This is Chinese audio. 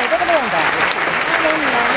给这个弄的看美女啊